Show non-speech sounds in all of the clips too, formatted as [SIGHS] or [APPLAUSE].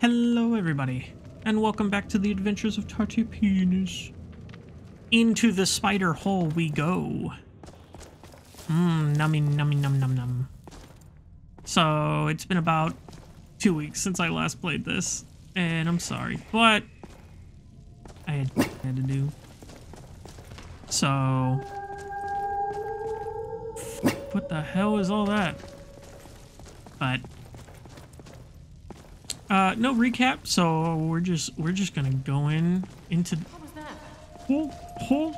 Hello, everybody, and welcome back to the adventures of Tati Penis. Into the spider hole we go. Mmm, nummy, nummy, num, num, num. So, it's been about two weeks since I last played this, and I'm sorry, but I had, had to do. So, what the hell is all that? But uh, no recap, so we're just we're just gonna go in into What was that? hole hole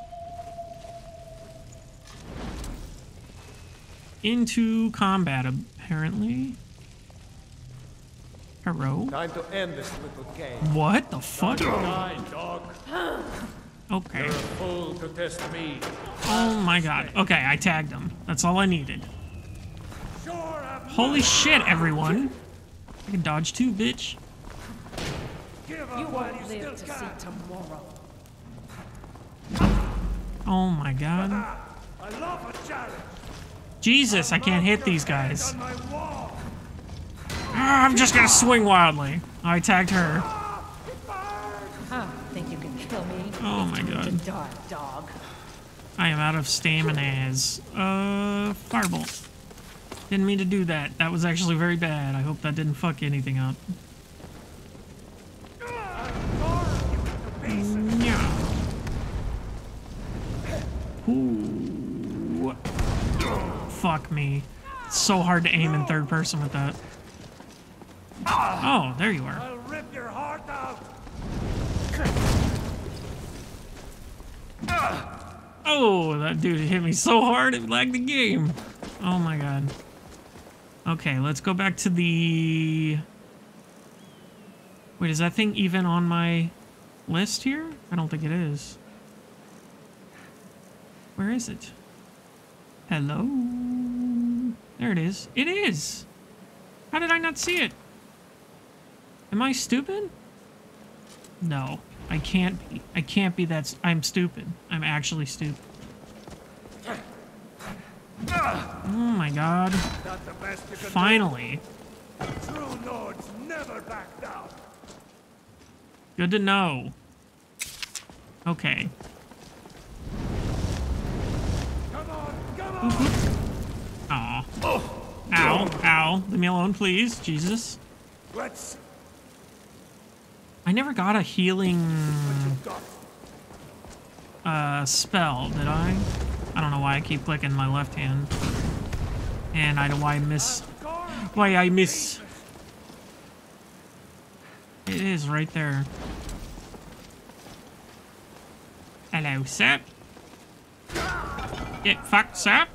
into combat apparently. Hello. Time to end this little game. What the fuck? Die, dog. [GASPS] Okay. You're a fool to test me. Oh my god. Okay, I tagged him. That's all I needed. Sure, Holy shit, everyone! I can dodge too, bitch. give up You while won't you live to see tomorrow. Oh my god. I love a challenge. Jesus, I can't hit these guys. On my wall. Ah, I'm just gonna swing wildly. I tagged her. Think you can kill me? Oh my god. die, dog. I am out of staminas. Uh, firebolt. Didn't mean to do that. That was actually very bad. I hope that didn't fuck anything up. Ooh. Fuck me. It's so hard to aim in third person with that. Oh, there you are. I'll rip your heart out. Oh, that dude hit me so hard it lagged the game. Oh my god. Okay, let's go back to the... Wait, is that thing even on my list here? I don't think it is. Where is it? Hello? There it is. It is! How did I not see it? Am I stupid? No, I can't be. I can't be that. I'm stupid. I'm actually stupid. Oh my god. Not the best you can Finally. True Nords never back down. Good to know. Okay. Come on, come on. Aw. Ow. Ow. Leave me alone, please. Jesus. Let's I never got a healing got. uh, spell, did I? I don't know why I keep clicking my left hand. And I don't why I miss why I miss It is right there. Hello, sir. Get fucked, sir.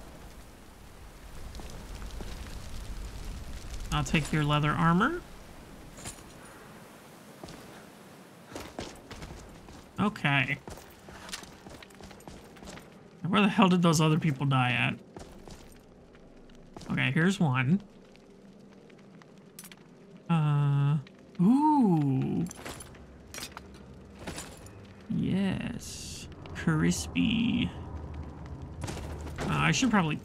I'll take your leather armor. Okay. Where the hell did those other people die at? Okay, here's one. Uh, ooh. Yes. Crispy. Uh, I should probably...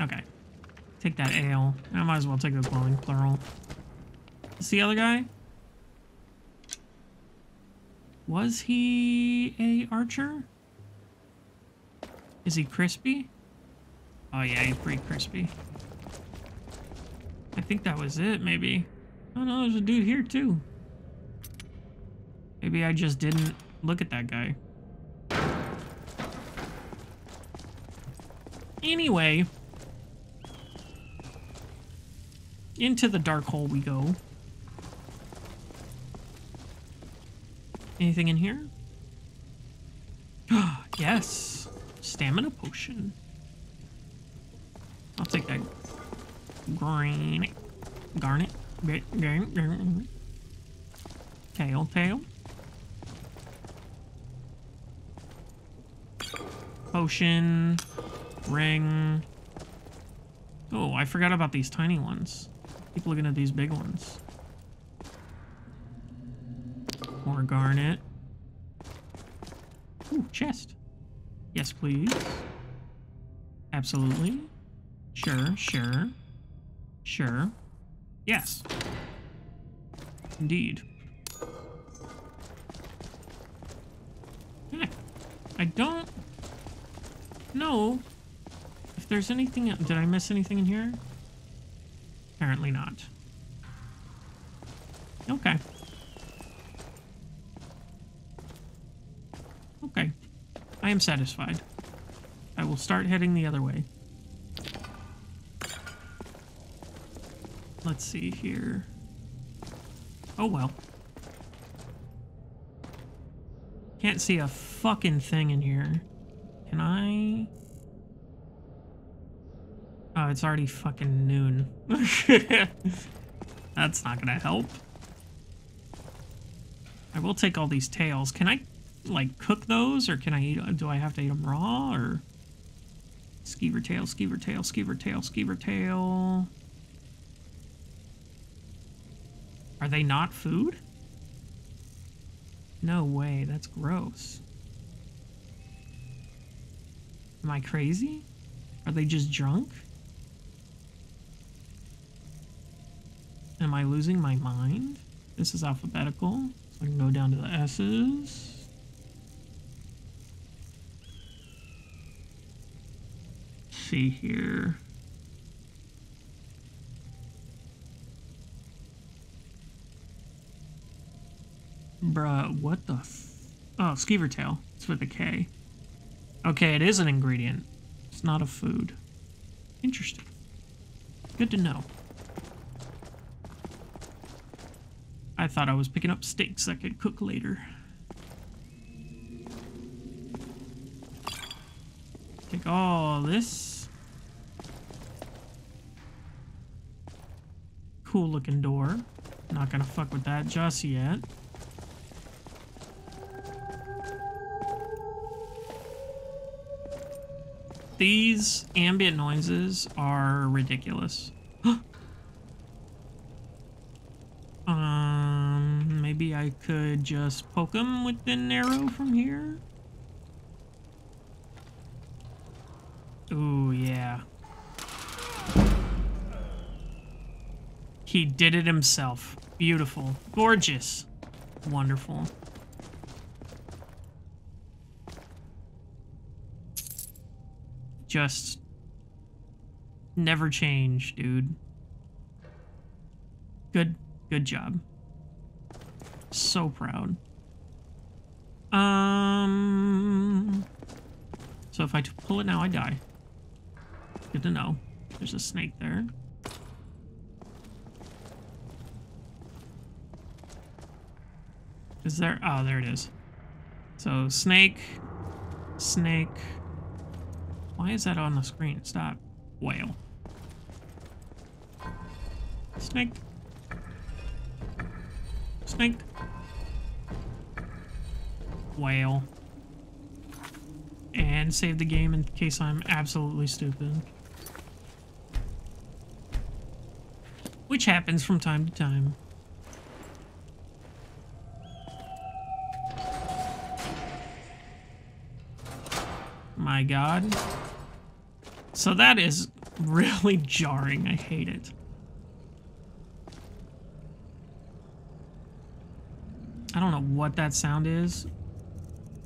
Okay. Take that ale. I might as well take the glowing plural. Is the other guy? Was he a archer? Is he crispy? Oh yeah, he's pretty crispy. I think that was it, maybe. Oh no, there's a dude here too. Maybe I just didn't look at that guy. Anyway. Into the dark hole we go. Anything in here? [GASPS] yes. Stamina potion. I'll take that. Green. Garnet. Ga- ga- ga- Tail, tail. Potion. Ring. Oh, I forgot about these tiny ones. Keep looking at these big ones. More garnet. Ooh, chest. Yes, please. Absolutely. Sure, sure. Sure. Yes. Indeed. I don't know if there's anything. Did I miss anything in here? Apparently not. Okay. I am satisfied. I will start heading the other way. Let's see here. Oh well. Can't see a fucking thing in here. Can I? Oh, it's already fucking noon. [LAUGHS] That's not gonna help. I will take all these tails. Can I, like, cook those? Or can I eat, do I have to eat them raw? Or... Skeever tail, skeever tail, skeever tail, skeever tail... Are they not food? No way, that's gross. Am I crazy? Are they just drunk? Am I losing my mind? This is alphabetical. So I can go down to the S's. See here. Bruh, what the Oh, skeever tail. It's with a K. Okay, it is an ingredient. It's not a food. Interesting. Good to know. I thought I was picking up steaks I could cook later. Take all this. Cool looking door. Not gonna fuck with that just yet. These ambient noises are ridiculous. [GASPS] um, maybe I could just poke them with an arrow from here? Ooh, yeah. He did it himself. Beautiful. Gorgeous. Wonderful. just never change, dude. Good, good job. So proud. Um. So if I pull it now, I die. Good to know. There's a snake there. Is there? Oh, there it is. So snake, snake, why is that on the screen? Stop. Whale. Snake. Snake. Whale. And save the game in case I'm absolutely stupid. Which happens from time to time. My god. So that is really [LAUGHS] jarring. I hate it. I don't know what that sound is,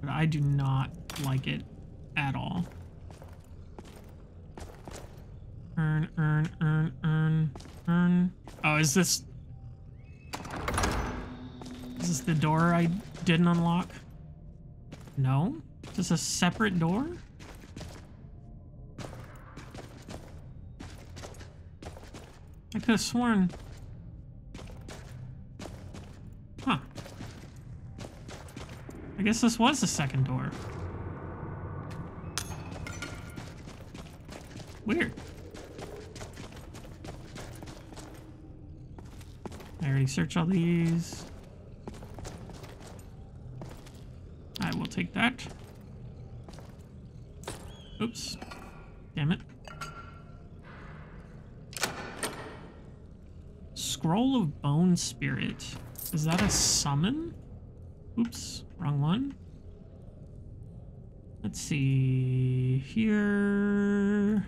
but I do not like it at all. Earn, earn, earn, earn, earn. Oh, is this... Is this the door I didn't unlock? No? Is this a separate door? Could have sworn. Huh. I guess this was the second door. Weird. I already searched all these. I will take that. Oops. Damn it. Scroll of Bone Spirit. Is that a summon? Oops, wrong one. Let's see here.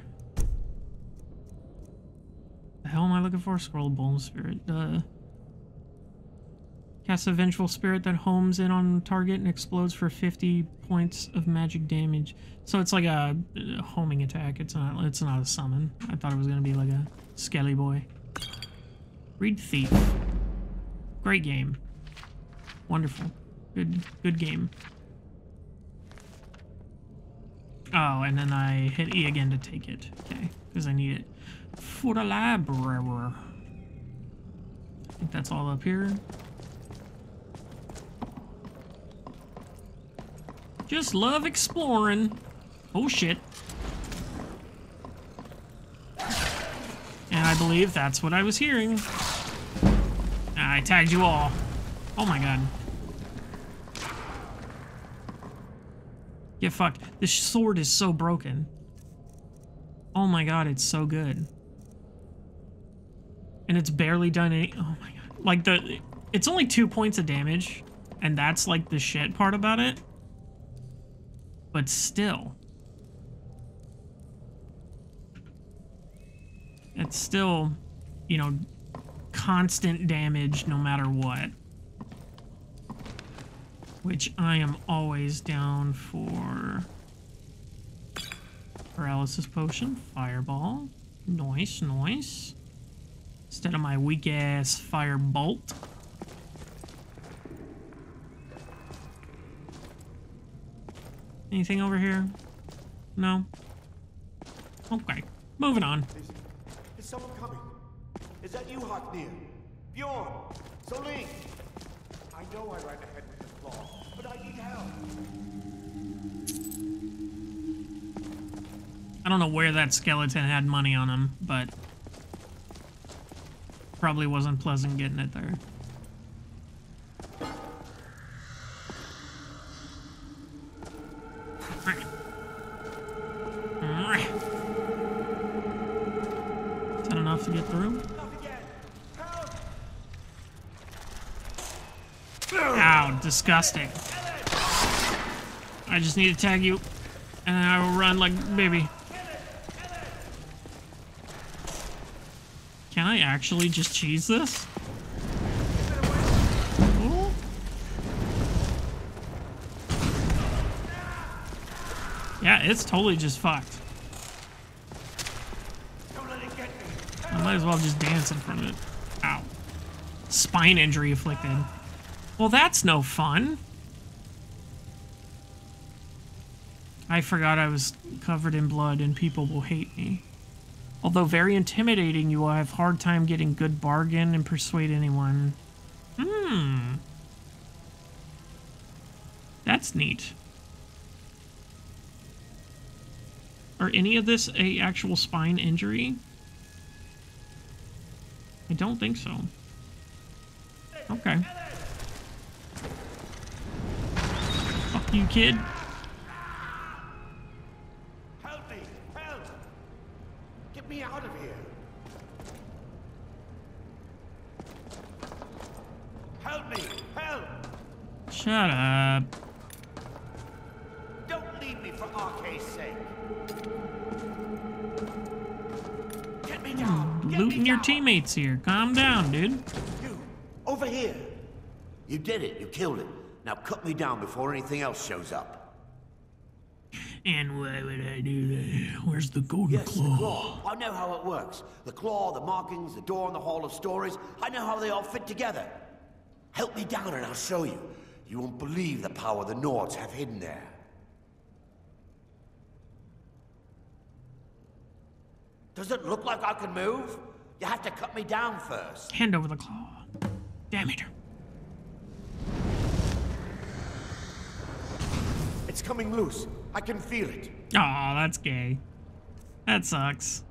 The hell am I looking for? Scroll of Bone Spirit. Uh, Casts a vengeful spirit that homes in on target and explodes for 50 points of magic damage. So it's like a, a homing attack. It's not. It's not a summon. I thought it was gonna be like a skelly boy. Read Thief. Great game. Wonderful. Good. Good game. Oh, and then I hit E again to take it. Okay, because I need it for the library. I think that's all up here. Just love exploring. Oh shit. And I believe that's what I was hearing. I tagged you all. Oh my god. Get fucked. This sword is so broken. Oh my god, it's so good. And it's barely done any- oh my god. Like the- it's only two points of damage. And that's like the shit part about it. But still. It's still, you know, constant damage no matter what. Which I am always down for. Paralysis potion, fireball. Nice, nice. Instead of my weak ass fire bolt. Anything over here? No? Okay. Moving on. Is, someone coming? Is that you, Harknir? Bjorn? Soling? I know I ran ahead with the claw, but I need help. I don't know where that skeleton had money on him, but probably wasn't pleasant getting it there. Disgusting. I just need to tag you, and I will run like baby. Can I actually just cheese this? Yeah, it's totally just fucked. I might as well just dance in front of it. Ow. Spine injury afflicted. Well, that's no fun. I forgot I was covered in blood and people will hate me. Although very intimidating, you will have hard time getting good bargain and persuade anyone. Hmm. That's neat. Are any of this a actual spine injury? I don't think so. Okay. Fuck you, kid. Help me! Help! Get me out of here! Help me! Help! Shut up. Don't leave me for Arkay's sake! Get me down! Get Looting me your teammates here. Calm down, dude. You! Over here! You did it. You killed it. Now cut me down before anything else shows up. And why would I do that? Where's the golden Yes, the claw? claw. I know how it works. The claw, the markings, the door in the Hall of Stories. I know how they all fit together. Help me down and I'll show you. You won't believe the power the Nords have hidden there. Does it look like I can move? You have to cut me down first. Hand over the claw. Damn it. It's coming loose. I can feel it. Aw, that's gay. That sucks.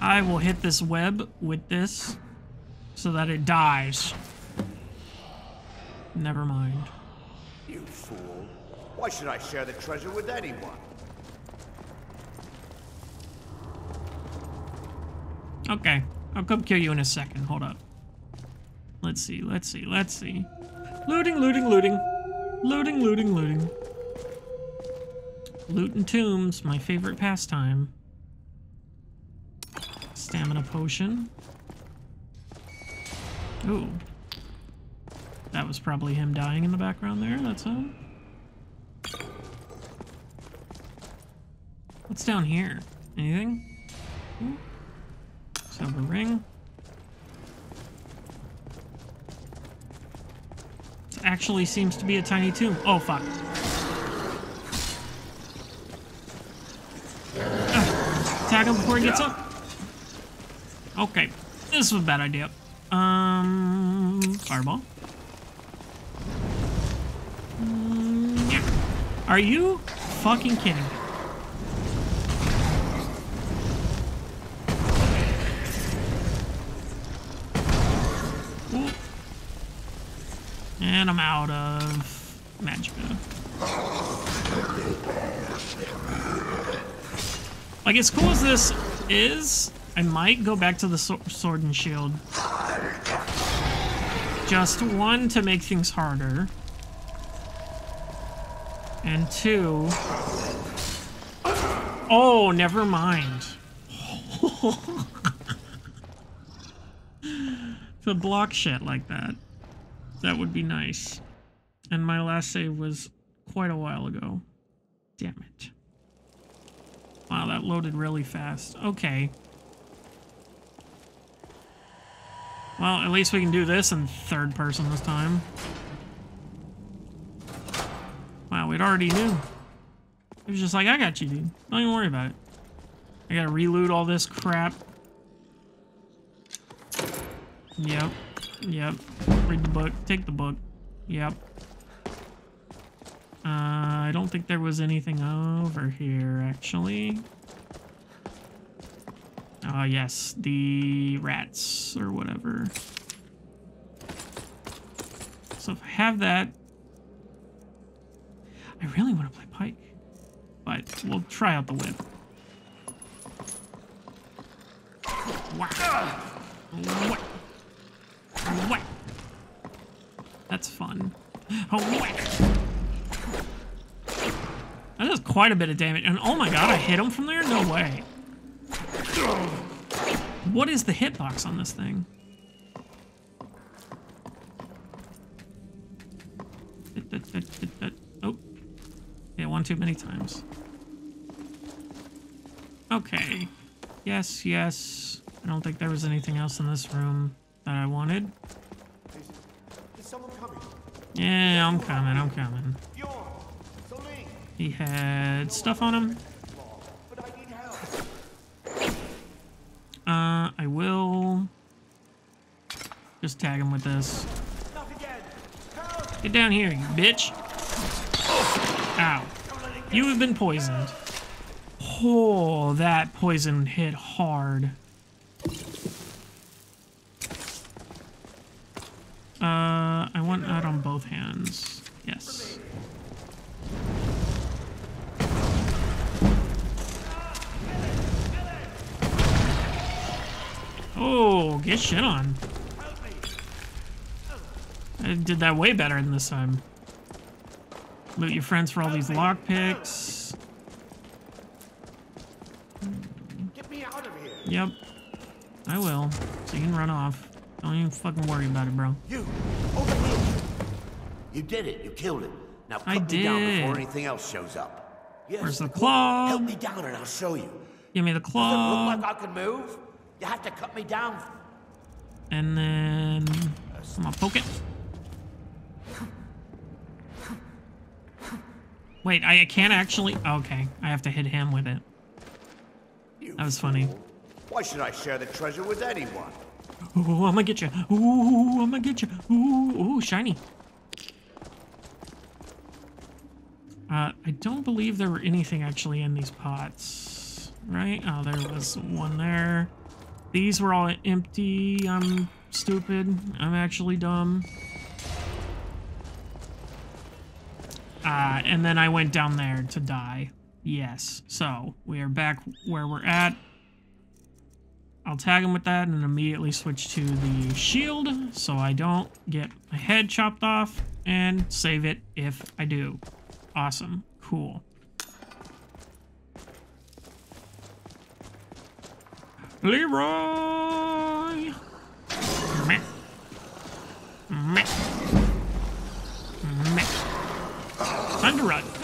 I will hit this web with this so that it dies. Never mind. You fool. Why should I share the treasure with anyone? Okay. I'll come kill you in a second. Hold up. Let's see, let's see, let's see. Looting, looting, looting. Looting, looting, looting. Looting tombs, my favorite pastime. Stamina potion. Ooh. That was probably him dying in the background there. That's him. What's down here? Anything? Ooh. Silver ring. Actually seems to be a tiny tomb. Oh, fuck. Ah, Tag him before he gets up. Okay. This was a bad idea. Um, fireball. Mm, yeah. Are you fucking kidding me? And I'm out of magicka. Like, as cool as this is, I might go back to the so- sword and shield. Just one, to make things harder. And two... Oh, never mind. [LAUGHS] to block shit like that. That would be nice. And my last save was quite a while ago. Damn it. Wow, that loaded really fast. Okay. Well, at least we can do this in third person this time. Wow, we'd already knew. It was just like, I got you, dude. Don't even worry about it. I gotta reload all this crap. Yep. Yep. Read the book. Take the book. Yep. Uh, I don't think there was anything over here, actually. Uh, yes, the rats or whatever. So if I have that, I really want to play Pike, but we'll try out the whip. Wow. What? What? That's fun. Oh, what? That does quite a bit of damage. And oh my god, I hit him from there? No way. What is the hitbox on this thing? Oh. Yeah, one too many times. Okay. Yes, yes. I don't think there was anything else in this room that I wanted. Is someone coming? Yeah, I'm coming, I'm coming. He had stuff on him. I. Uh, I will just tag him with this. Not again! Help! Get down here, you bitch. Ow. You have been poisoned. Oh, that poison hit hard. Uh, I want that on both hands. Yes. Oh, get shit on. I did that way better than this time. Loot your friends for all these lockpicks. Get me out of here! Yep. I will. So you can run off. Don't even fucking worry about it, bro. You! Over here! You did it. You killed it. Now put I me down before anything else shows up. Yes. Where's the claw? Help me down and I'll show you. Give me the claw. Does it look like I can move? You have to cut me down. And then... I'm gonna poke it. Wait, I can't actually... Okay, I have to hit him with it. That was funny. Why should I share the treasure with anyone? Ooh, I'm gonna get you. Ooh, I'm gonna get you. Ooh, ooh, shiny. Uh, I don't believe there were anything actually in these pots, right? Oh, there was one there. These were all empty. I'm stupid. I'm actually dumb. Uh, and then I went down there to die. Yes. So, we are back where we're at. I'll tag him with that and immediately switch to the shield so I don't get my head chopped off and save it if I do. Awesome. Cool. Leroy! Meh. Meh. Meh. Time to run. [LAUGHS]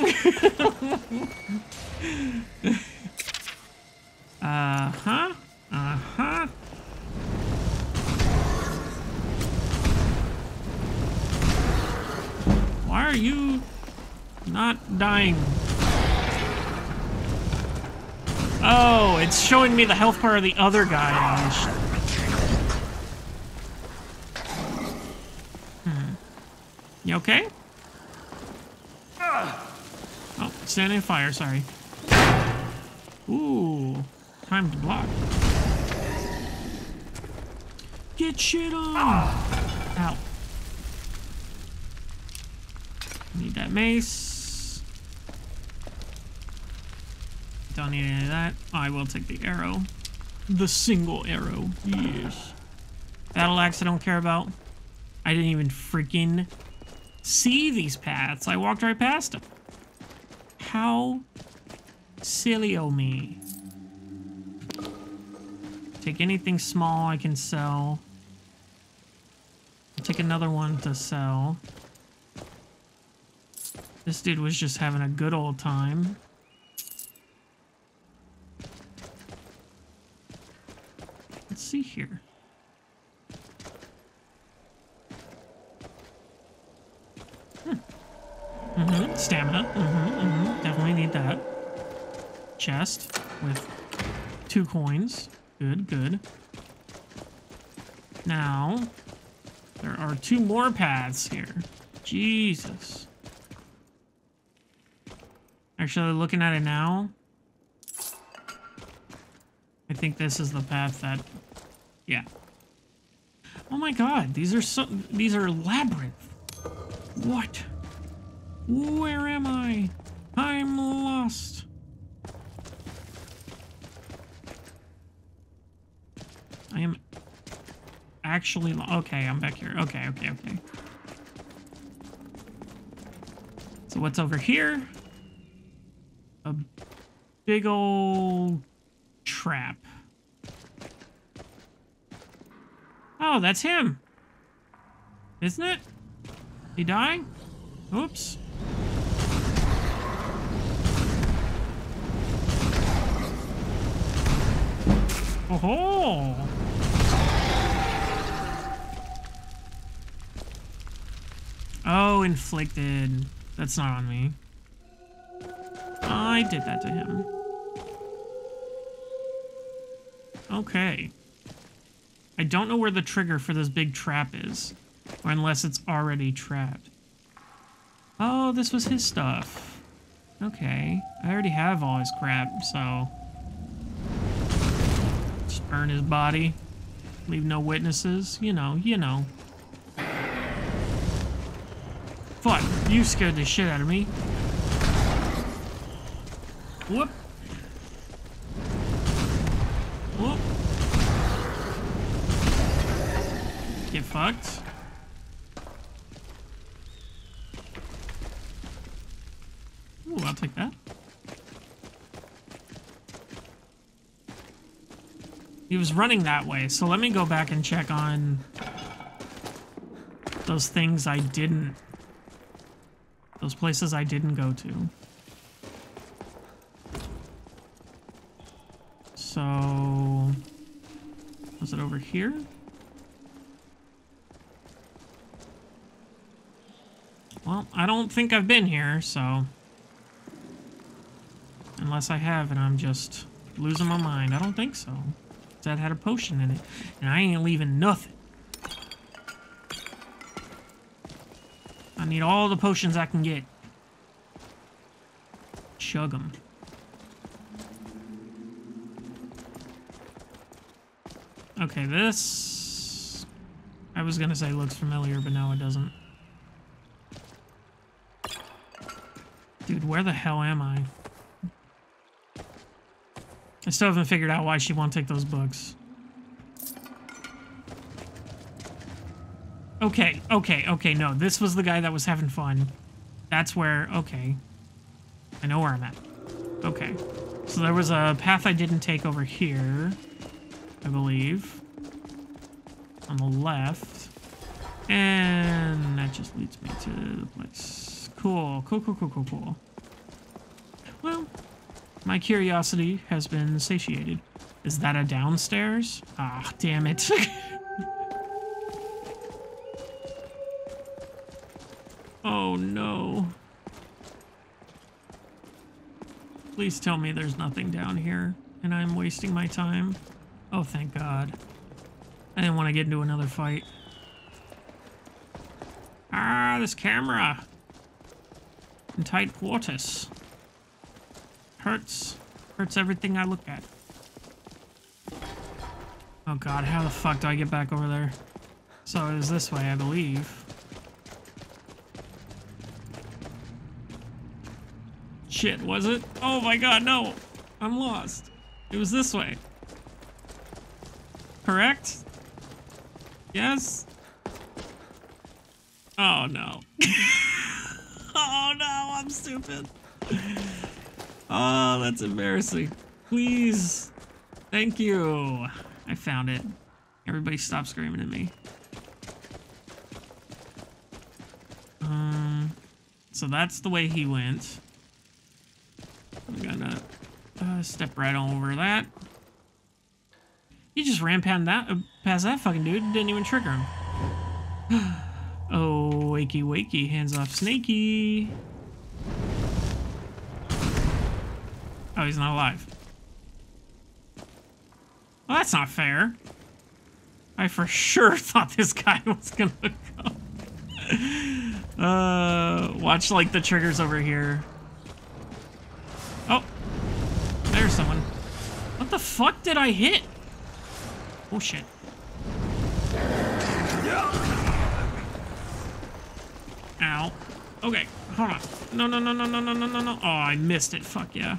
uh-huh. Uh-huh. Why are you not dying? Oh, it's showing me the health bar of the other guy. Hmm. You okay? Oh, standing fire, sorry. Ooh, time to block. Get shit on! Ow. Need that mace. Don't need any of that. I will take the arrow. The single arrow, yes. Battle axe I don't care about. I didn't even freaking see these paths. I walked right past them. How silly o me. Take anything small I can sell. Take another one to sell. This dude was just having a good old time. Here. Mm-hmm. Stamina. Mm-hmm. Mm-hmm. Definitely need that. Chest with two coins. Good, good. Now, there are two more paths here. Jesus. Actually, looking at it now, I think this is the path that, yeah. Oh my god, these are so, these are labyrinth. What? Where am I? I'm lost. I am actually okay. I'm back here. Okay, okay, okay. So what's over here? A big old trap. Oh, that's him. Isn't it? He dying? Oops. Oh! Oh, inflicted. That's not on me. I did that to him. Okay. I don't know where the trigger for this big trap is. Or unless it's already trapped. Oh, this was his stuff. Okay. I already have all his crap, so... Just burn his body. Leave no witnesses. You know, you know. Fuck, you scared the shit out of me. Whoop. Whoop. Get fucked. Ooh, I'll take that. He was running that way, so let me go back and check on those things I didn't... Those places I didn't go to. So... Was it over here? Well, I don't think I've been here, so... Unless I have and I'm just losing my mind. I don't think so. That had a potion in it. And I ain't leaving nothing. I need all the potions I can get. Chug them. Okay, this... I was gonna say looks familiar, but no, it doesn't. Dude, where the hell am I? I still haven't figured out why she won't take those books. Okay, okay, okay, no. This was the guy that was having fun. That's where... Okay. I know where I'm at. Okay. So there was a path I didn't take over here. I believe. On the left. And that just leads me to the place Cool, cool, cool, cool, cool, cool. Well, my curiosity has been satiated. Is that a downstairs? Ah, damn it. [LAUGHS] oh no. Please tell me there's nothing down here and I'm wasting my time. Oh, thank God. I didn't want to get into another fight. Ah, this camera. In tight quarters. Hurts. Hurts everything I look at. Oh god, how the fuck do I get back over there? So it is this way, I believe. Shit, was it? Oh my god, no! I'm lost. It was this way. Correct? Yes? Oh no. [LAUGHS] oh no, I'm stupid. Oh, that's embarrassing. Please. Thank you. I found it. Everybody stop screaming at me. Um, so that's the way he went. I'm gonna uh, step right over that. He just ran past that, uh, past that fucking dude. Didn't even trigger him. [SIGHS] [SIGHS] [SIGHS] oh, wakey wakey. Hands off Snakey. Oh, he's not alive. Well, that's not fair. I for sure [LAUGHS] thought this guy was gonna go. uh, watch like the triggers over here. Oh, there's someone. What the fuck did I hit? Oh shit. Ow. Okay, hold on. No, no, no, no, no, no, no, no, no. Oh, I missed it. Fuck yeah.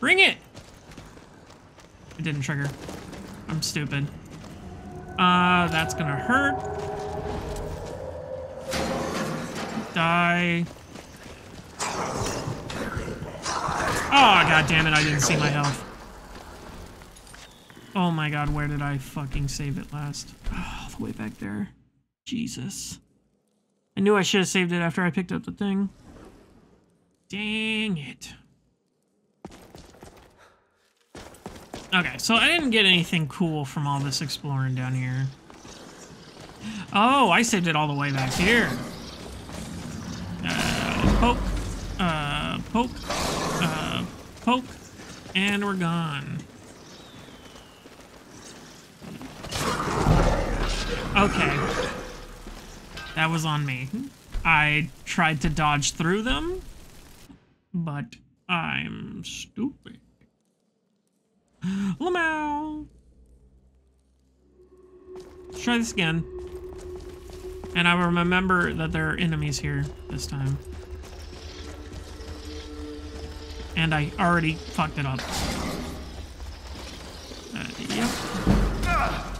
Bring it! It didn't trigger. I'm stupid. Uh, that's gonna hurt. Die. Oh, god damn it, I didn't see my health. Oh my god, where did I fucking save it last? Oh, the way back there. Jesus. I knew I should have saved it after I picked up the thing. Dang it. Okay, so I didn't get anything cool from all this exploring down here. Oh, I saved it all the way back here. Uh, poke. Uh, poke. Uh, poke. And we're gone. Okay. That was on me. I tried to dodge through them, but I'm stupid. Lamau! Let's try this again. And I will remember that there are enemies here this time. And I already fucked it up. Uh, yep. Ow.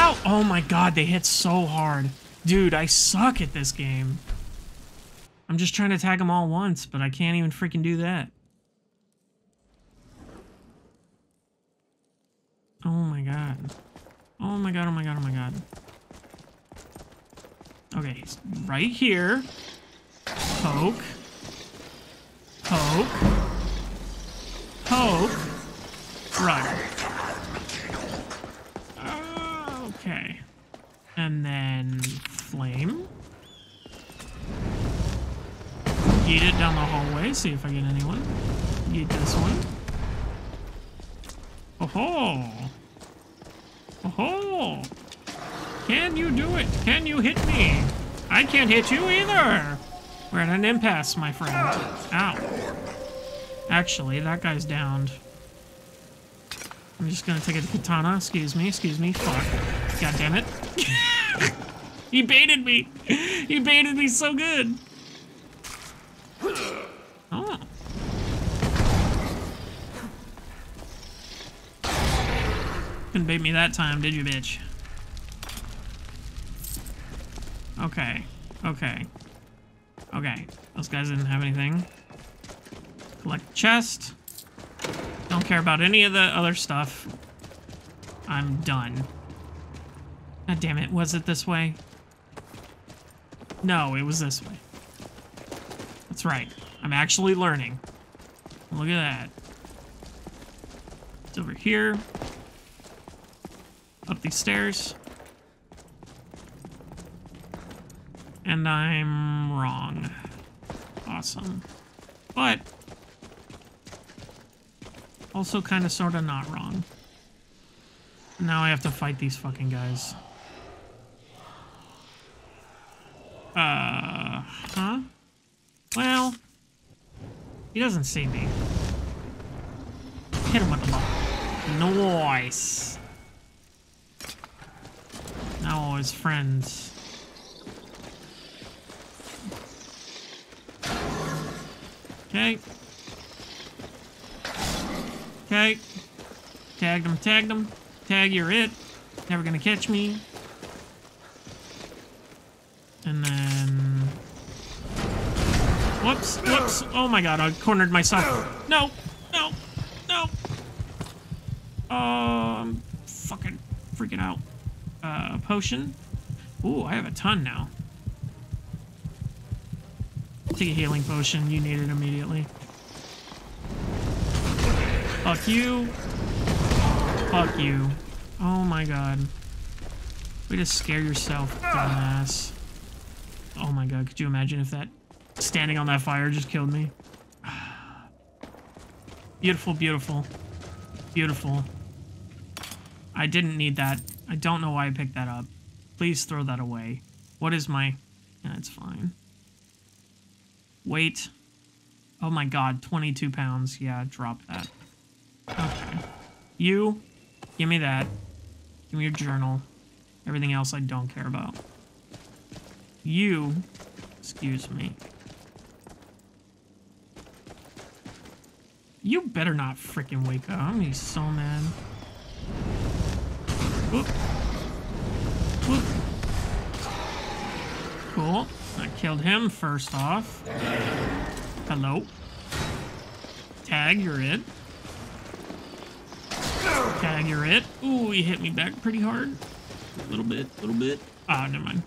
How? Oh my god, they hit so hard. Dude, I suck at this game. I'm just trying to tag them all once, but I can't even freaking do that. Oh my god. Oh my god, oh my god, oh my god. Okay, he's right here. Poke. Poke. Poke. Run. Uh, okay. And then flame. Yeet it down the hallway, see if I get anyone. Yeet this one. Oh ho! Oh ho! Can you do it? Can you hit me? I can't hit you either! We're at an impasse, my friend. Ow. Actually, that guy's downed. I'm just gonna take a katana. Excuse me, excuse me. Fuck. God damn it. [LAUGHS] [LAUGHS] he baited me! He baited me so good! Ah. Oh. Couldn't bait me that time, did you, bitch? Okay. Okay. Okay. Those guys didn't have anything. Collect chest. Don't care about any of the other stuff. I'm done. God damn it, was it this way? No, it was this way. That's right. I'm actually learning. Look at that. It's over here. Up these stairs. And I'm wrong. Awesome. But also kind of sort of not wrong. Now I have to fight these fucking guys. Uh, huh? Well, he doesn't see me. Hit him with the ball. Nice. Now all his friends. Okay. Okay. Tagged him, tagged him. Tag, you're it. Never gonna catch me. And then... Whoops, whoops. Oh my god, I cornered myself. No, no, no. Oh, I'm fucking freaking out. Uh, potion. Ooh, I have a ton now. Take a healing potion. You need it immediately. Fuck you. Fuck you. Oh my god. Way to scare yourself, dumbass. Oh my god, could you imagine if that standing on that fire just killed me? [SIGHS] Beautiful, beautiful. Beautiful. I didn't need that. I don't know why I picked that up. Please throw that away. What is my... Yeah, it's fine. Weight. Oh my god, 22 pounds. Yeah, drop that. Okay. You, give me that. Give me your journal. Everything else I don't care about. You, excuse me. You better not freaking wake up. I'm gonna be so mad. Cool. I killed him first off. Hello. Tag, you're it. Tag, you're it. Ooh, he hit me back pretty hard. A little bit, a little bit. Ah, never mind.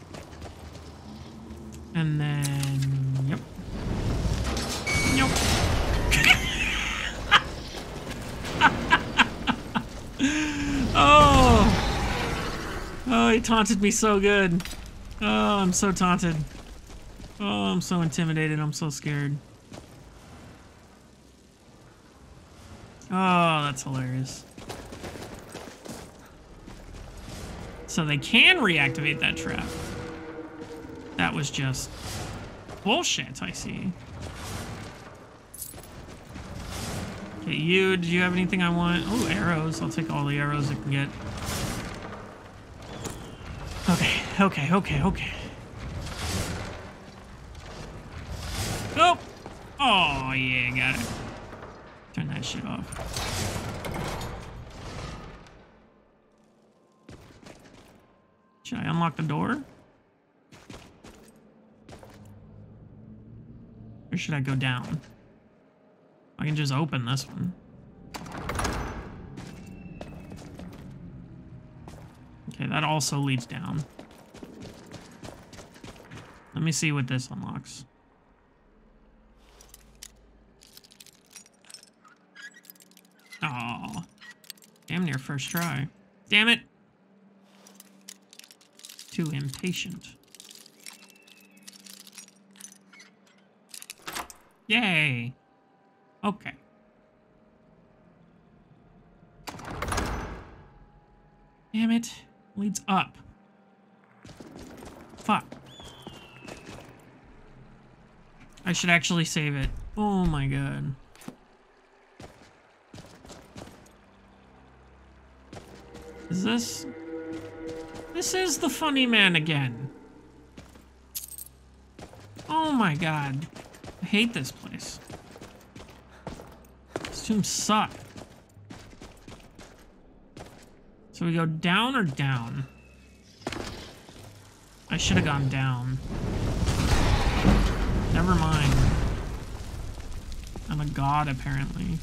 And then, yep. Yep. oh. Oh, he taunted me so good. Oh, I'm so taunted. Oh, I'm so intimidated. I'm so scared. Oh, that's hilarious. So they can reactivate that trap. That was just bullshit, I see. Okay, you, did you have anything I want? Oh, arrows. I'll take all the arrows I can get. Okay, okay, okay. Oh! Oh, yeah, got it. Turn that shit off. Should I unlock the door? Or should I go down? I can just open this one. Okay, that also leads down. Let me see what this unlocks. Oh, damn near first try. Damn it. Too impatient. Yay. Okay. Damn it. Leads up. Fuck. I should actually save it. Oh my god. Is this... This is the funny man again. Oh my god. I hate this place. These tombs suck. So we go down or down? I should have gone down. Never mind. I'm a god, apparently.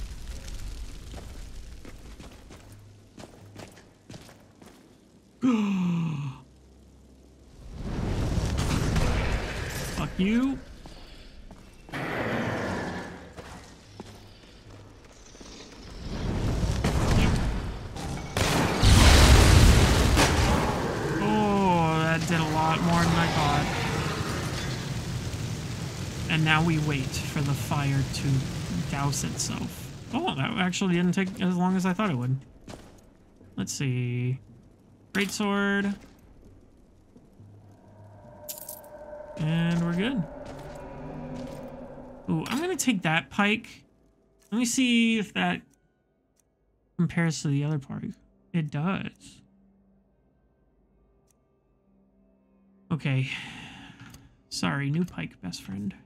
[GASPS] Fuck you. Oh, that did a lot more than I thought. And now we wait for the fire to douse itself. Oh, that actually didn't take as long as I thought it would. Let's see. Great sword. And we're good. Ooh, I'm gonna take that pike. Let me see if that compares to the other pike. It does. Okay. Sorry, new pike, best friend.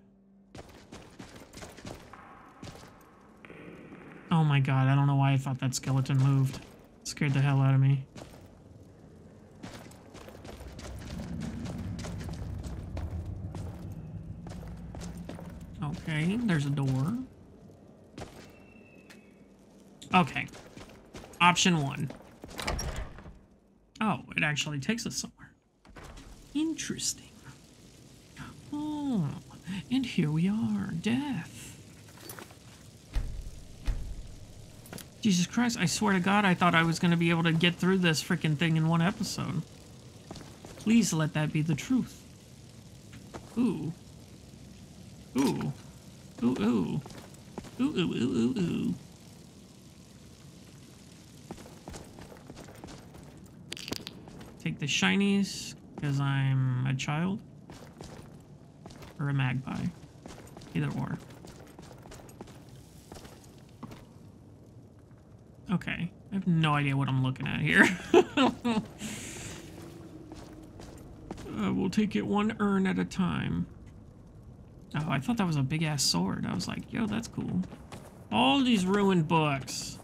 Oh my god, I don't know why I thought that skeleton moved. It scared the hell out of me. Okay, there's a door. Okay. Option one. Oh, it actually takes us somewhere. Interesting. Oh, and here we are. Death. Jesus Christ, I swear to God, I thought I was going to be able to get through this freaking thing in one episode. Please let that be the truth. Ooh. Ooh. Ooh, ooh. Ooh, ooh, ooh, ooh, ooh. Take the shinies, because I'm a child. Or a magpie. Either or. Okay. I have no idea what I'm looking at here. [LAUGHS] uh, we'll take it one urn at a time. Oh, I thought that was a big ass sword. I was like, yo, that's cool. All these ruined books.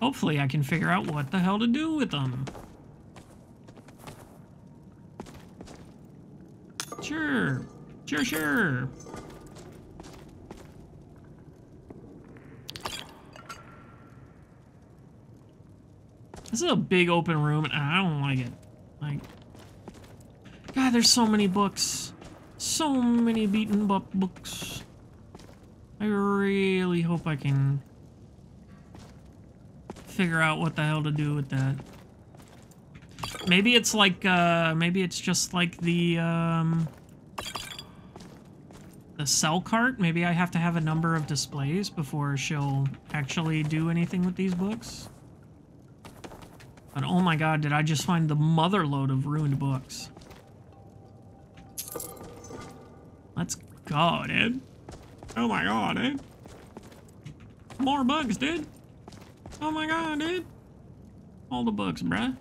Hopefully I can figure out what the hell to do with them. Sure. Sure, sure. This is a big open room, and I don't like it. Like, God, there's so many books. So many beaten up books. I really hope I can figure out what the hell to do with that. Maybe it's like, uh, maybe it's just like the, um, the cell cart. Maybe I have to have a number of displays before she'll actually do anything with these books. Oh my god, did I just find the mother load of ruined books. Let's go, dude. Oh my god, dude. More bugs, dude. Oh my god, dude. All the books, bruh.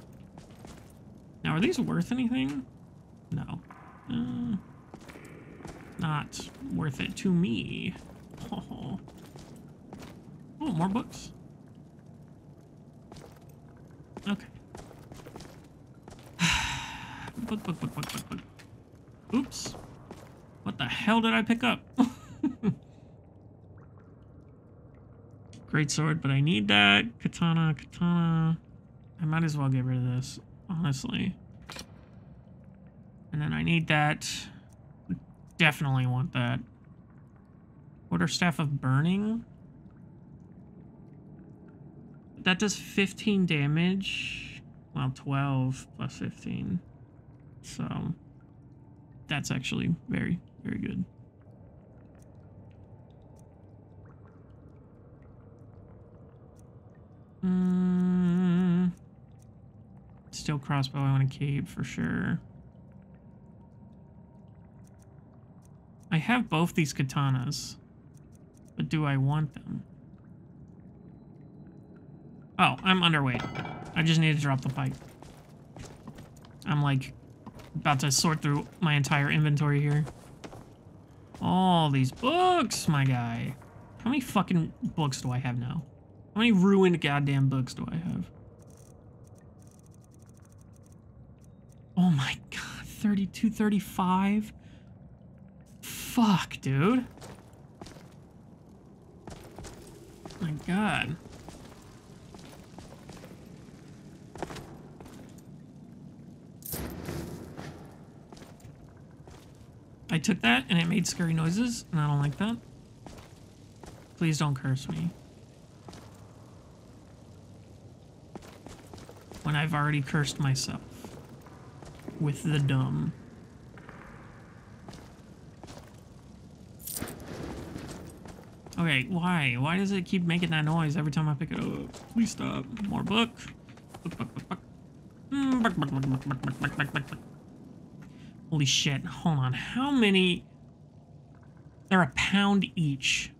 Now, are these worth anything? No. Uh, not worth it to me. [LAUGHS] Oh more books. Okay. [SIGHS] book, book, book, book, book, book. Oops. What the hell did I pick up? [LAUGHS] Great sword, but I need that. Katana, katana. I might as well get rid of this, honestly. And then I need that. Definitely want that. Quarter Staff of Burning? That does 15 damage. Well, 12 plus 15. So, that's actually very, very good. Mm, still crossbow, I want to keep for sure. I have both these katanas, but do I want them? Oh, I'm underweight. I just need to drop the pike. I'm like about to sort through my entire inventory here. All these books, my guy. How many fucking books do I have now? How many ruined goddamn books do I have? Oh my god, 32, 35? Fuck, dude. My god. I took that and it made scary noises, and I don't like that. Please don't curse me. When I've already cursed myself. With the dumb. Okay, why? Why does it keep making that noise every time I pick it up? Please stop. More book. Book, book, book, book. Mm, book, book, book, book, book, book, book, book, book. Holy shit. Hold on. How many? They're a pound each,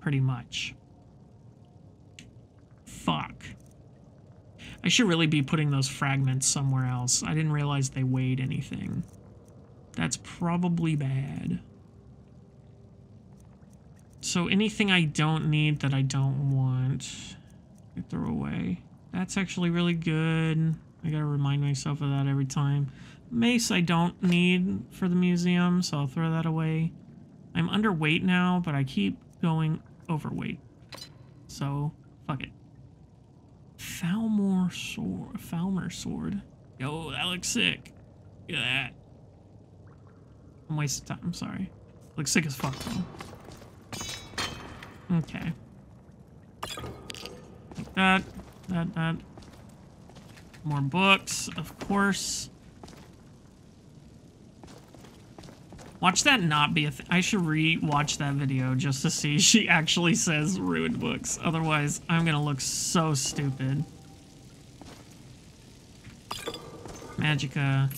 pretty much. Fuck. I should really be putting those fragments somewhere else. I didn't realize they weighed anything. That's probably bad. So anything I don't need that I don't want, I throw away. That's actually really good. I gotta remind myself of that every time. Mace I don't need for the museum, so I'll throw that away. I'm underweight now, but I keep going overweight. So, fuck it. Falmer sword. Falmer sword. Yo, that looks sick. Look at that. I'm wasting time. I'm sorry. Looks sick as fuck though. Okay. Like that, that, that. More books, of course. Watch that not be a I should re-watch that video just to see she actually says ruined books. Otherwise, I'm gonna look so stupid. Magicka.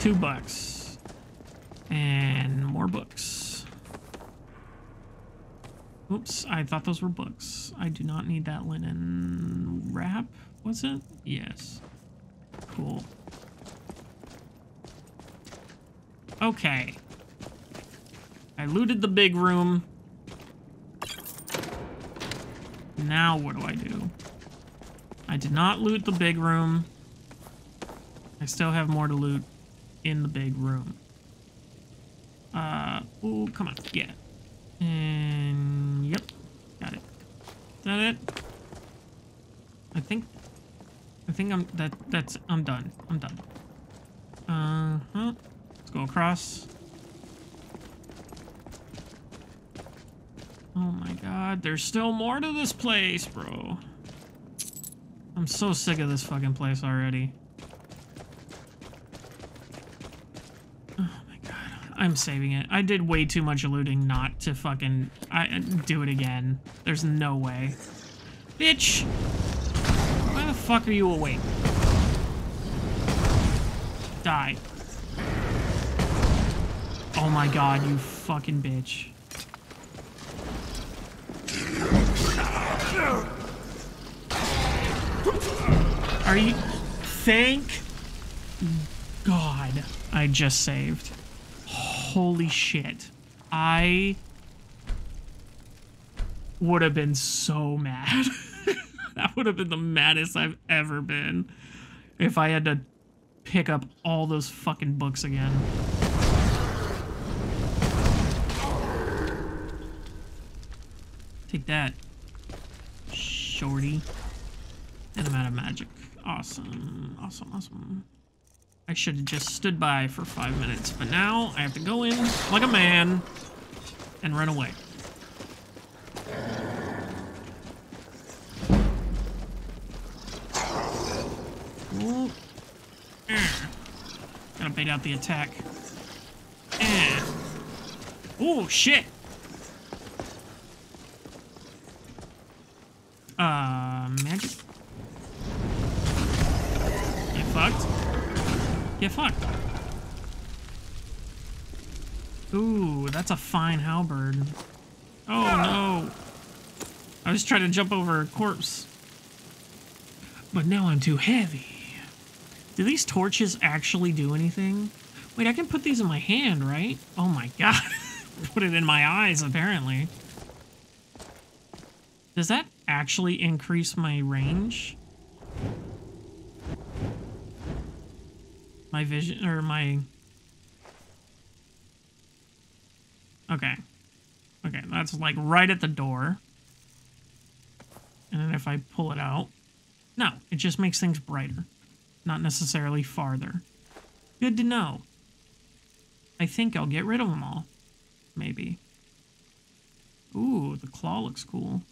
Two bucks. And more books. Oops, I thought those were books. I do not need that linen wrap, was it? Yes. Cool. Okay. I looted the big room. Now what do I do? I did not loot the big room. I still have more to loot in the big room. Uh, oh, come on, yeah. And, yep, got it. Is that it? I think, I think I'm, that, that's, I'm done. I'm done. Uh-huh. Let's go across. Oh my god, there's still more to this place, bro. I'm so sick of this fucking place already. Oh my god, I'm saving it. I did way too much looting not to fucking I, uh, do it again. There's no way. Bitch! Why the fuck are you awake? Die. Oh my god, you fucking bitch. Are you... Thank God I just saved. Holy shit. I would have been so mad. [LAUGHS] that would have been the maddest I've ever been if I had to pick up all those fucking books again. Take that, shorty. And I'm out of magic. Awesome, awesome, awesome. I should have just stood by for five minutes, but now I have to go in like a man and run away. Eh. Gotta bait out the attack. Eh. Oh, shit! Uh, magic? Get fucked. Get fucked. Ooh, that's a fine halberd. Oh no. I was trying to jump over a corpse. But now I'm too heavy. Do these torches actually do anything? Wait, I can put these in my hand, right? Oh my god. [LAUGHS] put it in my eyes, apparently. Does that actually increase my range? My vision, or my... Okay. Okay, that's like right at the door. And then if I pull it out... No, it just makes things brighter. Not necessarily farther. Good to know. I think I'll get rid of them all. Maybe. Ooh, the claw looks cool.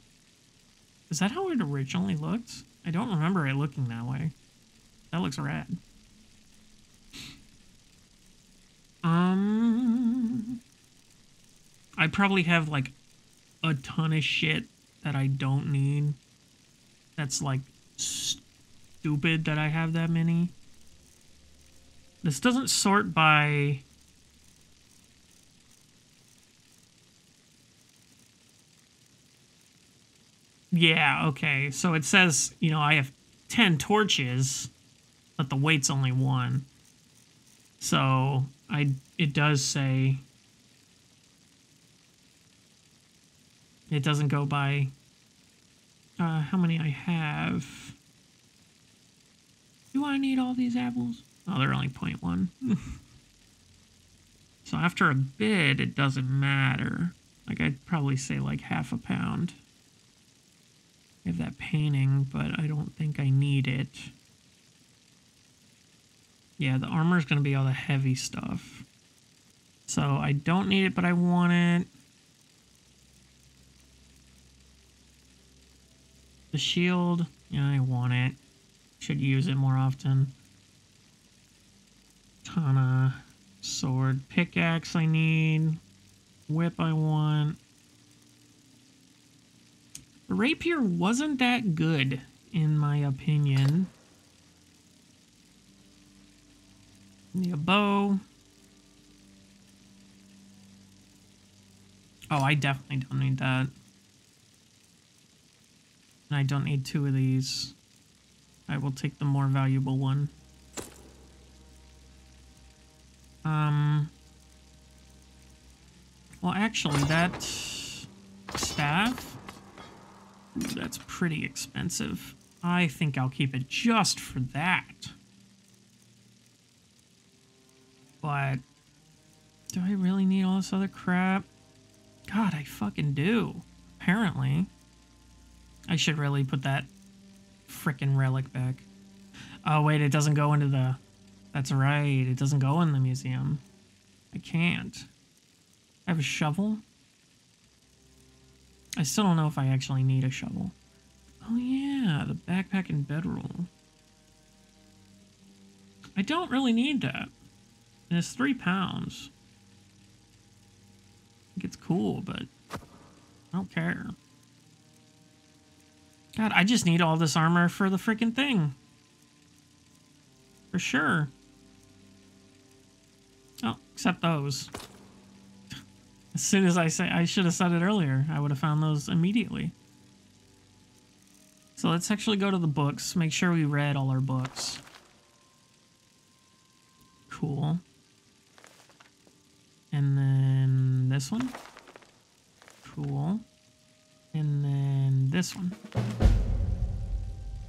Is that how it originally looked? I don't remember it looking that way. That looks rad. Um, I probably have like a ton of shit that I don't need. That's like stupid that I have that many. This doesn't sort by Yeah, okay. So it says, you know, I have 10 torches, but the weight's only one. So I it does say it doesn't go by uh, how many I have. Do I need all these apples? Oh, they're only 0.1. [LAUGHS] so after a bit, it doesn't matter. Like, I'd probably say like half a pound. Have that painting, but I don't think I need it. Yeah, the armor is going to be all the heavy stuff. So I don't need it, but I want it. The shield, yeah, I want it. Should use it more often. Katana, sword, pickaxe I need. Whip I want. The rapier wasn't that good, in my opinion. A bow. Oh, I definitely don't need that. And I don't need two of these. I will take the more valuable one. Um... Well, actually, that staff, that's pretty expensive. I think I'll keep it just for that. But do I really need all this other crap? God, I fucking do. Apparently. I should really put that frickin' relic back. Oh, wait, it doesn't go into the... That's right, it doesn't go in the museum. I can't. I have a shovel? I still don't know if I actually need a shovel. Oh yeah, the backpack and bedroll. I don't really need that. And it's three pounds. I think it's cool, but I don't care. God, I just need all this armor for the freaking thing. For sure. Oh, except those. As soon as I say, I should have said it earlier. I would have found those immediately. So let's actually go to the books. Make sure we read all our books. Cool. And then this one. Cool. And then this one.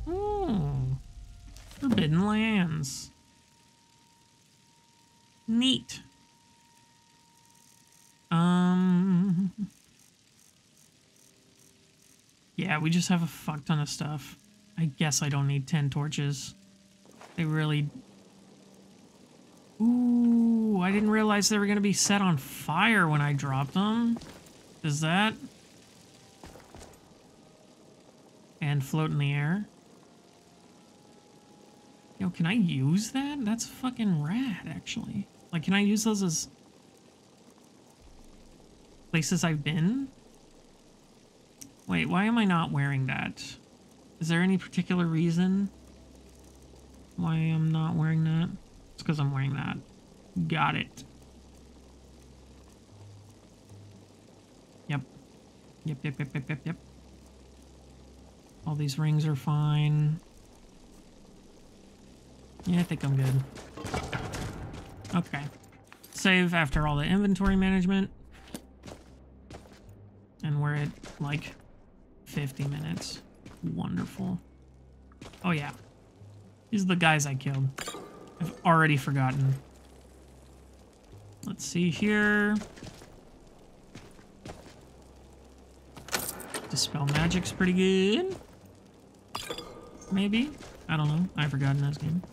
Ooh. Forbidden Lands. Neat. Um. Yeah, we just have a fuck ton of stuff. I guess I don't need 10 torches. They really... Ooh, I didn't realize they were going to be set on fire when I dropped them. Does that... And float in the air. Yo, can I use that? That's fucking rad, actually. Like, can I use those as places I've been? Wait, why am I not wearing that? Is there any particular reason why I'm not wearing that? It's because I'm wearing that. Got it. Yep. Yep, yep, yep, yep, yep, yep. All these rings are fine. Yeah, I think I'm good. Okay. Save after all the inventory management. And we're at, like, 50 minutes. Wonderful. Oh, yeah. These are the guys I killed. I've already forgotten. Let's see here. Dispel magic's pretty good. Maybe? I don't know. I've forgotten this game.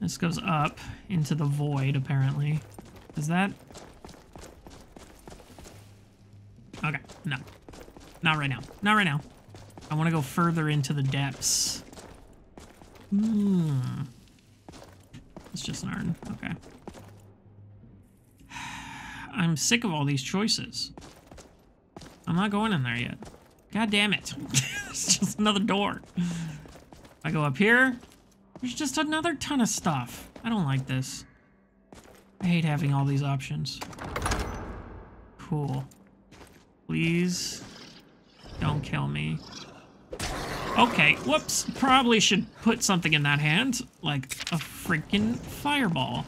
This goes up into the void, apparently. Is that... no. Not right now. Not right now. I want to go further into the depths. Hmm. It's just an urn. Okay. [SIGHS] I'm sick of all these choices. I'm not going in there yet. God damn it. [LAUGHS] it's just another door. I go up here. There's just another ton of stuff. I don't like this. I hate having all these options. Cool. Please don't kill me. Okay, whoops. Probably should put something in that hand, like a freaking fireball.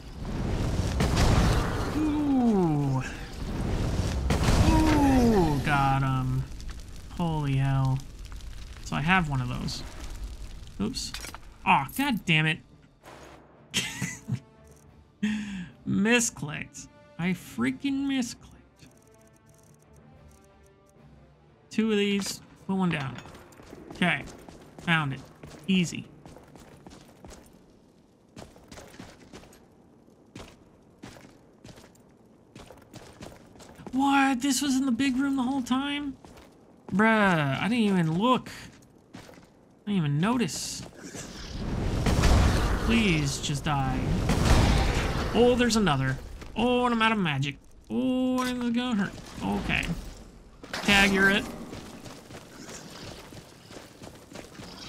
Ooh. Ooh, got him. Holy hell. So I have one of those. Oops. Aw, oh, god damn it. [LAUGHS] misclicked. I freaking misclicked. Two of these, put one down. Okay, found it. Easy. What? This was in the big room the whole time? Bruh, I didn't even look. I didn't even notice. Please, just die. Oh, there's another. Oh, and I'm out of magic. Oh, and it's gonna hurt. Okay. Tag, you're it.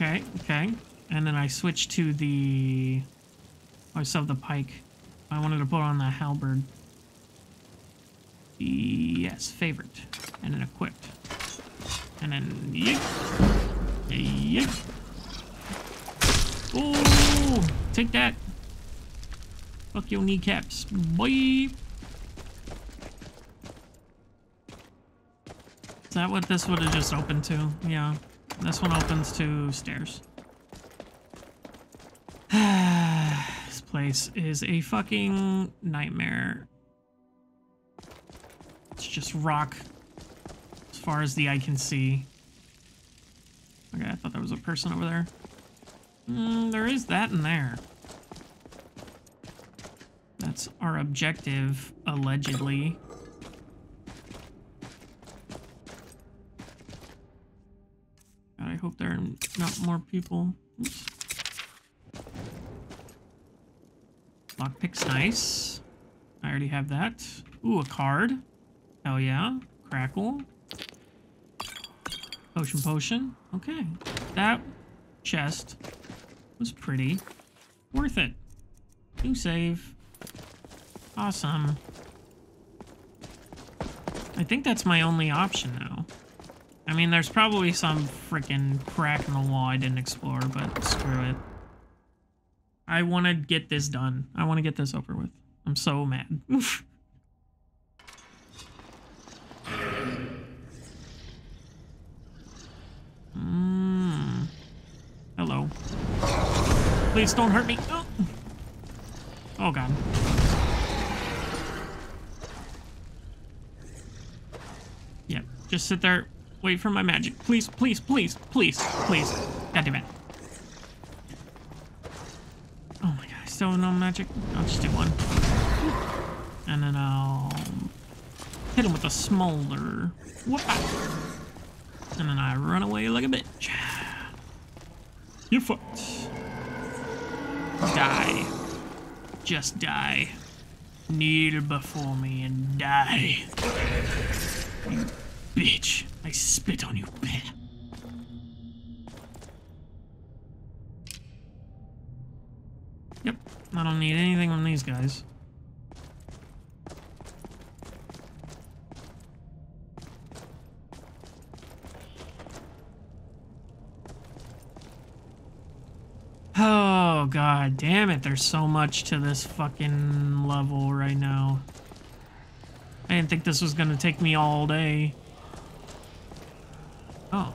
Okay, okay. And then I switch to the... Oh, I have the pike. I wanted to put on the halberd. Yes, favorite. And then equipped. And then yeet. Yeet. Oh, take that. Fuck your kneecaps. Boy. Is that what this would have just opened to? Yeah. This one opens to stairs. [SIGHS] this place is a fucking nightmare. It's just rock as far as the eye can see. Okay, I thought there was a person over there. Mm, there is that in there. That's our objective, allegedly. Hope there are not more people. Lockpick's nice. I already have that. Ooh, a card. Hell yeah. Crackle. Potion, potion. Okay. That chest was pretty worth it. New save. Awesome. I think that's my only option now. I mean, there's probably some freaking crack in the wall I didn't explore, but screw it. I want to get this done. I want to get this over with. I'm so mad. [LAUGHS] mm. Hello. Please don't hurt me. Oh, oh God. Yep, just sit there Wait for my magic. Please, please, please, please, please. God damn it. Oh my god, I still no magic. I'll just do one. And then I'll hit him with a smolder. Whoop And then I run away like a bitch. You fucked. Die. Just die. Kneel before me and die. You bitch. I spit on you, bear. Yep, I don't need anything from these guys. Oh, god damn it. There's so much to this fucking level right now. I didn't think this was gonna take me all day. Oh.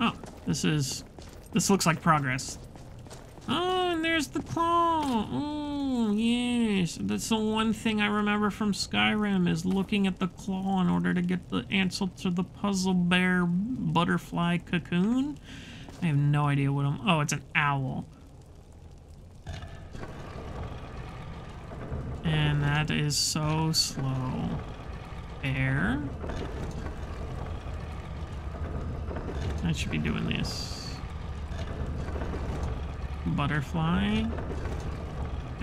Oh, this is... This looks like progress. Oh, and there's the claw. Oh, yes. That's the one thing I remember from Skyrim is looking at the claw in order to get the answer to the puzzle bear butterfly cocoon. I have no idea what I'm... Oh, it's an owl. And that is so slow. There. I should be doing this. Butterfly.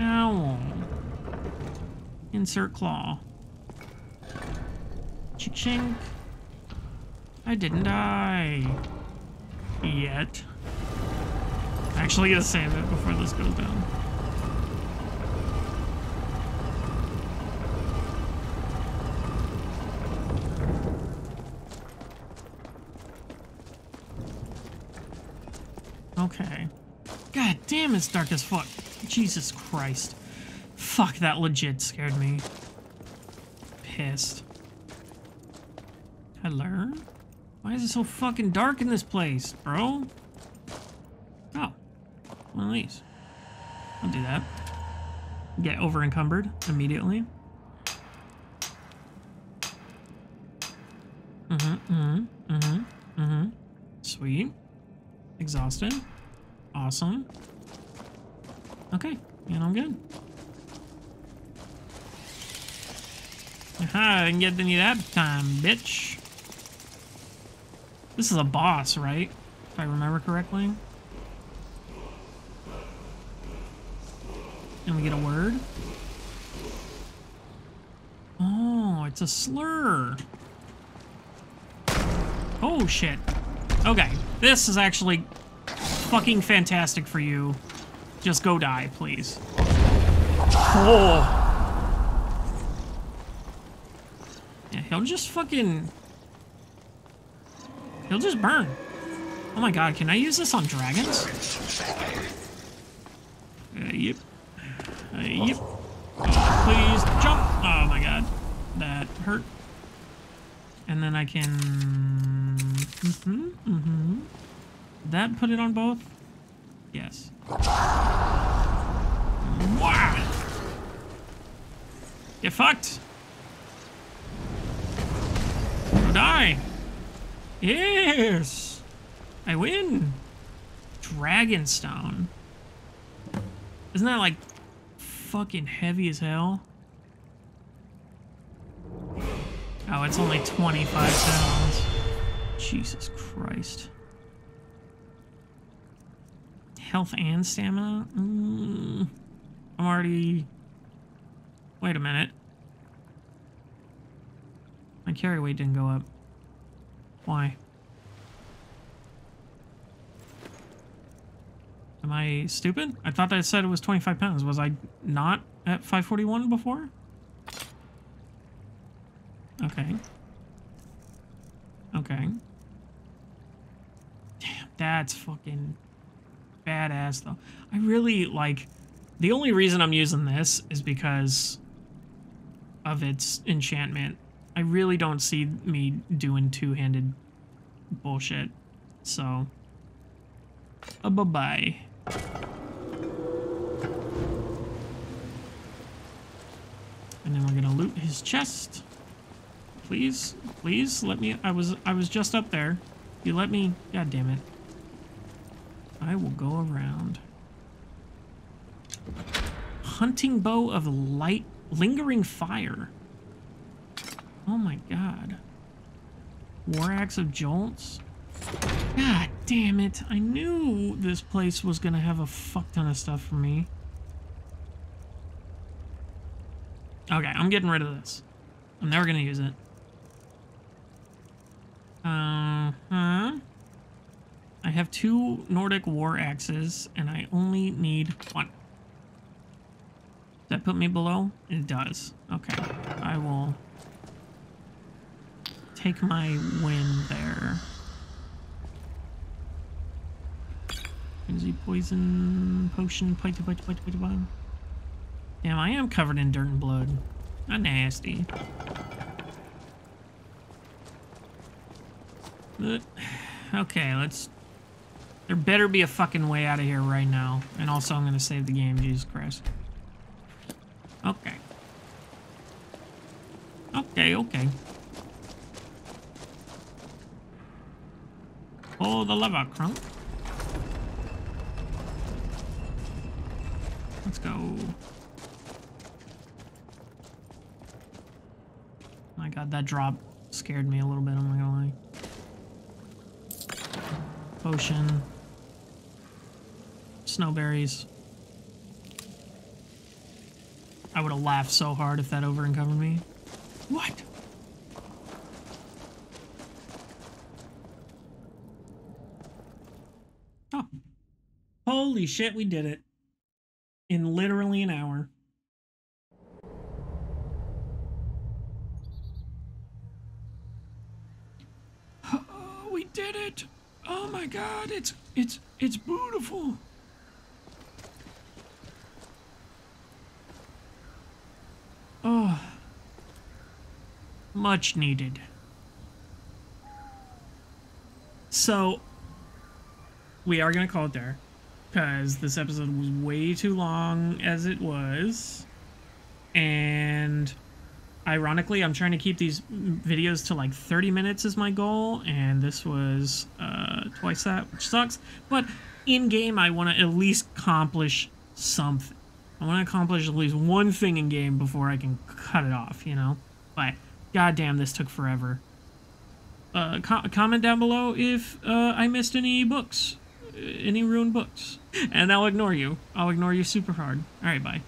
Owl. Insert claw. Chink. I didn't die. Yet. Actually gonna save it before this goes down. Okay. God damn, it's dark as fuck. Jesus Christ. Fuck, that legit scared me. Pissed. Hello? Why is it so fucking dark in this place, bro? Oh. One of these. I'll do that. Get over encumbered immediately. Mm-hmm, mm-hmm, mm-hmm, mm-hmm. Sweet. Exhausted. Awesome. Okay, and I'm good. Aha, I didn't get any that time, bitch. This is a boss, right? If I remember correctly. And we get a word. Oh, it's a slur. Oh, shit. Okay, this is actually fucking fantastic for you. Just go die, please. Oh. Yeah, he'll just fucking... He'll just burn. Oh my god, can I use this on dragons? Uh, yep. Uh, yep. Oh, please, jump! Oh my god. That hurt. And then I can... Mm-hmm, mm-hmm. That put it on both? Yes. Get fucked! Go die! Yes! I win! Dragonstone. Isn't that like fucking heavy as hell? Oh, it's only 25 pounds. Jesus Christ. Health and stamina? Mm, I'm already... Wait a minute. My carry weight didn't go up. Why? Am I stupid? I thought I said it was 25 pounds. Was I not at 541 before? Okay. Okay. Damn, that's fucking badass though. I really like the only reason I'm using this is because of its enchantment. I really don't see me doing two-handed bullshit. So, a bye-bye. And then we're gonna loot his chest. Please, please let me. I was I was just up there. You let me. God damn it. I will go around. Hunting bow of light, lingering fire. Oh my god. War axe of jolts. God damn it. I knew this place was gonna have a fuck ton of stuff for me. Okay, I'm getting rid of this. I'm never gonna use it. Uh-huh. I have two Nordic war axes, and I only need one. Does that put me below? It does. Okay. I will take my win there. Frenzy poison potion. Damn, I am covered in dirt and blood. Not nasty. [SIGHS] Okay, let's... There better be a fucking way out of here right now. And also, I'm to save the game, Jesus Christ. Okay. Okay, okay. Pull the lever, Kronk. Let's go. My god, that drop scared me a little bit, I'm gonna lie. Potion. Snowberries. I would have laughed so hard if that over uncovered me. What? Oh. Holy shit, we did it. In literally an hour. Oh, [GASPS] we did it. Oh my god, it's it's it's beautiful. Oh. Much needed. So we are going to call it there because this episode was way too long as it was. And ironically, I'm trying to keep these videos to like 30 minutes is my goal, and this was uh, twice that, which sucks. But in game, I want to at least accomplish something. I want to accomplish at least one thing in game before I can cut it off, you know? But goddamn, this took forever. Uh, co- comment down below if uh, I missed any books, any ruined books, and I'll ignore you. I'll ignore you super hard. All right, bye.